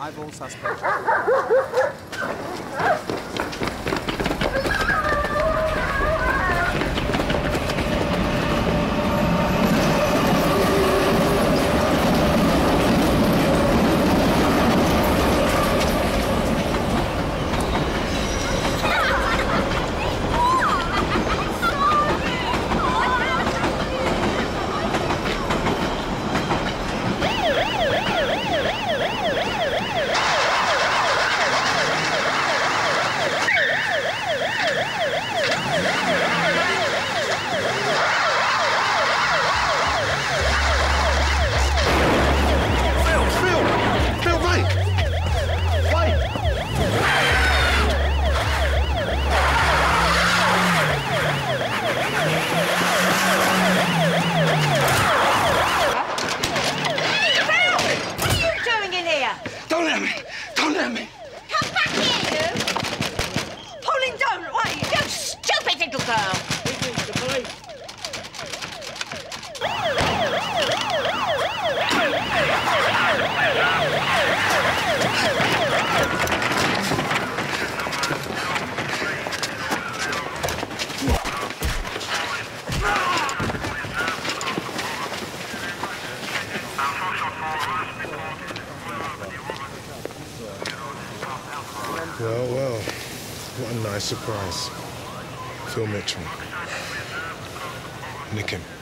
Eyeball suspect. me. Don't me. Come back here, you! Pauline, don't wait! You stupid little girl! Well, well, what a nice surprise. Phil Mitchell. Nick him.